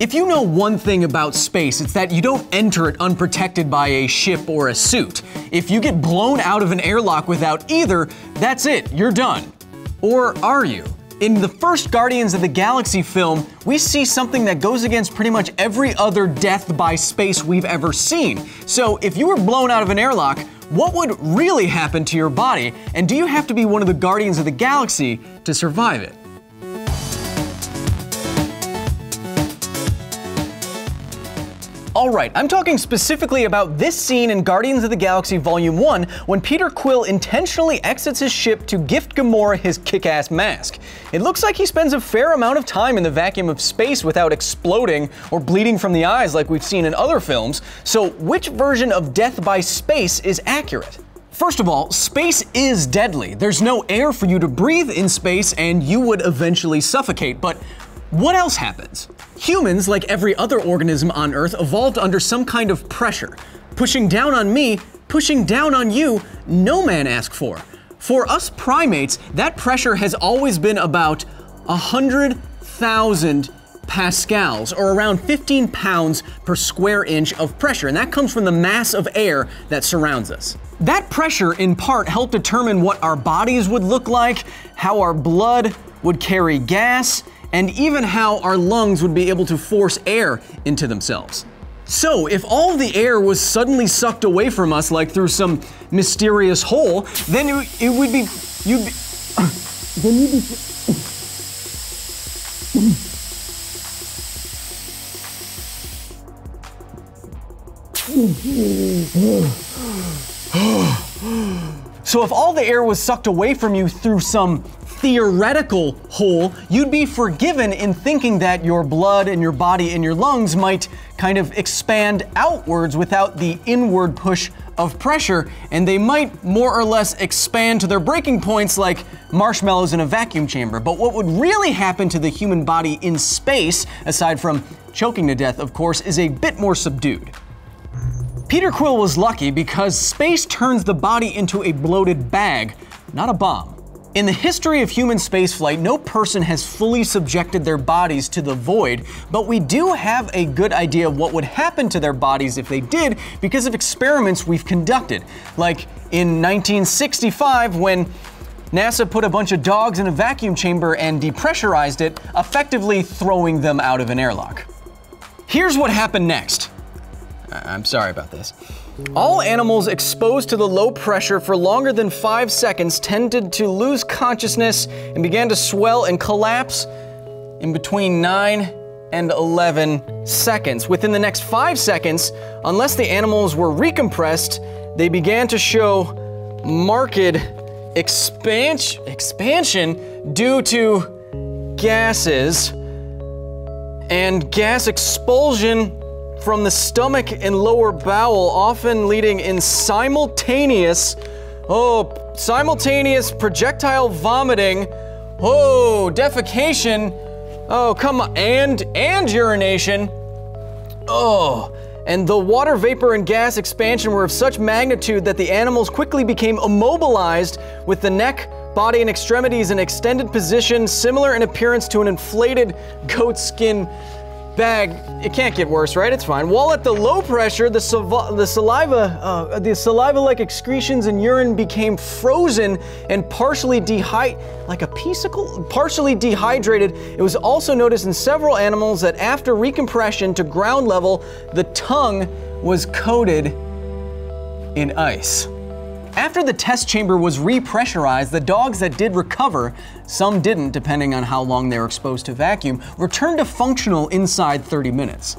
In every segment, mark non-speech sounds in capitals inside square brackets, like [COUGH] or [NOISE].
If you know one thing about space, it's that you don't enter it unprotected by a ship or a suit. If you get blown out of an airlock without either, that's it, you're done. Or are you? In the first Guardians of the Galaxy film, we see something that goes against pretty much every other death by space we've ever seen. So, if you were blown out of an airlock, what would really happen to your body? And do you have to be one of the Guardians of the Galaxy to survive it? Alright, I'm talking specifically about this scene in Guardians of the Galaxy Volume 1 when Peter Quill intentionally exits his ship to gift Gamora his kick ass mask. It looks like he spends a fair amount of time in the vacuum of space without exploding or bleeding from the eyes like we've seen in other films, so which version of death by space is accurate? First of all, space is deadly. There's no air for you to breathe in space, and you would eventually suffocate. But what else happens? Humans, like every other organism on Earth, evolved under some kind of pressure. Pushing down on me, pushing down on you, no man asked for. For us primates, that pressure has always been about 100,000 pascals, or around 15 pounds per square inch of pressure, and that comes from the mass of air that surrounds us. That pressure, in part, helped determine what our bodies would look like, how our blood would carry gas, and even how our lungs would be able to force air into themselves. So, if all the air was suddenly sucked away from us, like through some mysterious hole, then it, it would be. You'd be. [COUGHS] then you'd be. [COUGHS] so, if all the air was sucked away from you through some theoretical hole, you'd be forgiven in thinking that your blood and your body and your lungs might kind of expand outwards without the inward push of pressure, and they might more or less expand to their breaking points like marshmallows in a vacuum chamber. But what would really happen to the human body in space, aside from choking to death, of course, is a bit more subdued. Peter Quill was lucky because space turns the body into a bloated bag, not a bomb. In the history of human spaceflight, no person has fully subjected their bodies to the void, but we do have a good idea of what would happen to their bodies if they did because of experiments we've conducted. Like in 1965, when NASA put a bunch of dogs in a vacuum chamber and depressurized it, effectively throwing them out of an airlock. Here's what happened next. I'm sorry about this. All animals exposed to the low pressure for longer than five seconds tended to lose consciousness and began to swell and collapse in between 9 and 11 seconds. Within the next five seconds, unless the animals were recompressed, they began to show marked expansion, expansion due to gases and gas expulsion from the stomach and lower bowel, often leading in simultaneous, oh, simultaneous projectile vomiting, oh, defecation, oh, come on, and, and urination, oh, and the water vapor and gas expansion were of such magnitude that the animals quickly became immobilized with the neck, body, and extremities in extended position, similar in appearance to an inflated goat skin bag, it can't get worse, right? It's fine. While at the low pressure, the, the saliva, uh, the saliva-like excretions and urine became frozen and partially like a partially dehydrated. It was also noticed in several animals that after recompression to ground level, the tongue was coated in ice. After the test chamber was repressurized, the dogs that did recover, some didn't depending on how long they were exposed to vacuum, returned to functional inside 30 minutes.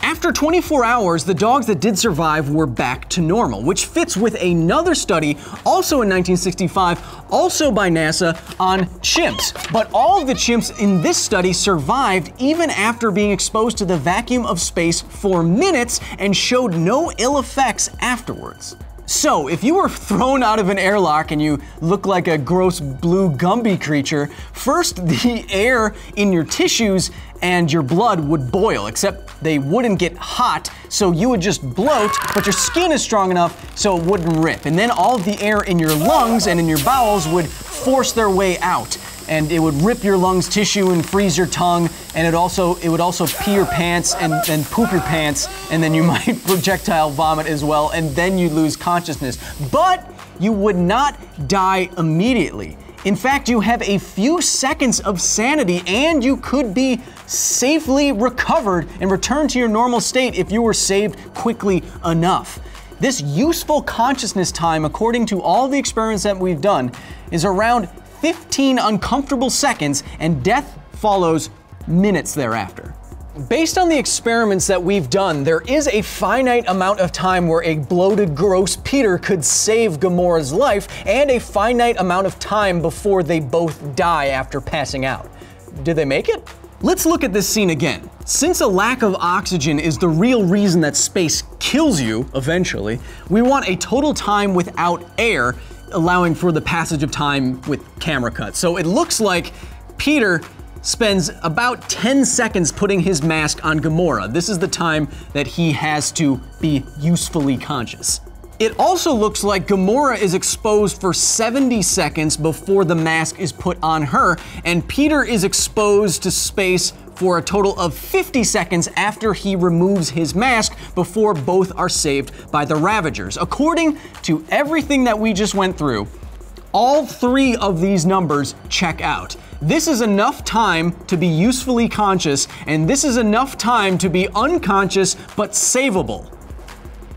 After 24 hours, the dogs that did survive were back to normal, which fits with another study, also in 1965, also by NASA, on chimps. But all of the chimps in this study survived even after being exposed to the vacuum of space for minutes and showed no ill effects afterwards. So, if you were thrown out of an airlock and you look like a gross blue Gumby creature, first [LAUGHS] the air in your tissues and your blood would boil, except they wouldn't get hot, so you would just bloat, but your skin is strong enough so it wouldn't rip. And then all of the air in your lungs and in your bowels would force their way out. And it would rip your lungs tissue and freeze your tongue, and it also it would also pee your pants and then poop your pants, and then you [LAUGHS] might projectile vomit as well, and then you'd lose consciousness. But you would not die immediately. In fact, you have a few seconds of sanity and you could be safely recovered and returned to your normal state if you were saved quickly enough. This useful consciousness time, according to all the experiments that we've done, is around 15 uncomfortable seconds, and death follows minutes thereafter. Based on the experiments that we've done, there is a finite amount of time where a bloated, gross Peter could save Gamora's life, and a finite amount of time before they both die after passing out. Did they make it? Let's look at this scene again. Since a lack of oxygen is the real reason that space kills you eventually, we want a total time without air, allowing for the passage of time with camera cuts. So it looks like Peter spends about 10 seconds putting his mask on Gamora. This is the time that he has to be usefully conscious. It also looks like Gamora is exposed for 70 seconds before the mask is put on her, and Peter is exposed to space for a total of 50 seconds after he removes his mask before both are saved by the Ravagers. According to everything that we just went through, all three of these numbers check out. This is enough time to be usefully conscious, and this is enough time to be unconscious but savable.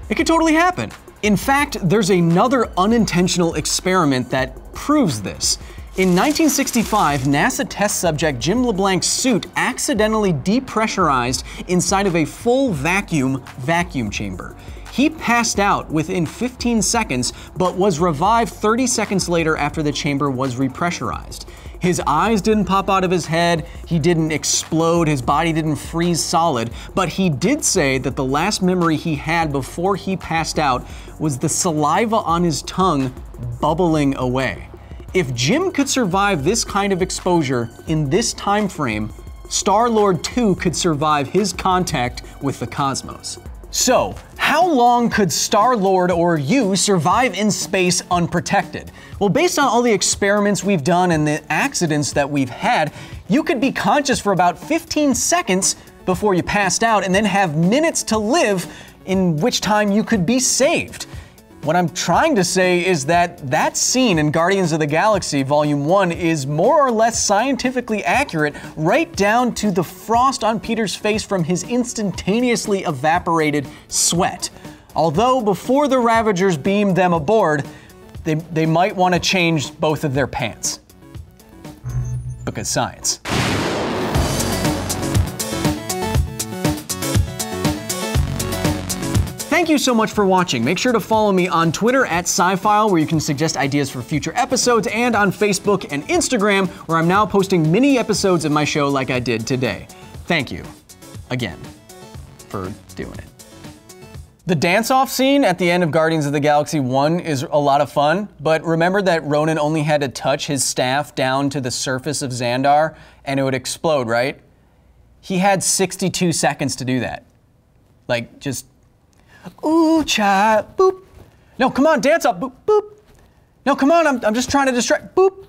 It could totally happen. In fact, there's another unintentional experiment that proves this. In 1965, NASA test subject Jim LeBlanc's suit accidentally depressurized inside of a full vacuum vacuum chamber. He passed out within 15 seconds, but was revived 30 seconds later after the chamber was repressurized. His eyes didn't pop out of his head, he didn't explode, his body didn't freeze solid, but he did say that the last memory he had before he passed out was the saliva on his tongue bubbling away. If Jim could survive this kind of exposure in this time frame, Star-Lord 2 could survive his contact with the cosmos. So, how long could Star Lord or you survive in space unprotected? Well, based on all the experiments we've done and the accidents that we've had, you could be conscious for about 15 seconds before you passed out and then have minutes to live, in which time you could be saved. What I'm trying to say is that that scene in Guardians of the Galaxy Volume 1 is more or less scientifically accurate, right down to the frost on Peter's face from his instantaneously evaporated sweat. Although, before the Ravagers beamed them aboard, they, they might want to change both of their pants. Because science. Thank you so much for watching. Make sure to follow me on Twitter at Sci_Phile, where you can suggest ideas for future episodes, and on Facebook and Instagram, where I'm now posting mini episodes of my show like I did today. Thank you again for doing it. The dance off scene at the end of Guardians of the Galaxy 1 is a lot of fun, but remember that Ronan only had to touch his staff down to the surface of Xandar and it would explode, right? He had 62 seconds to do that. Like, just Ooh, child, boop. No, come on, dance up, boop, boop. No, come on, I'm, I'm just trying to distract, boop.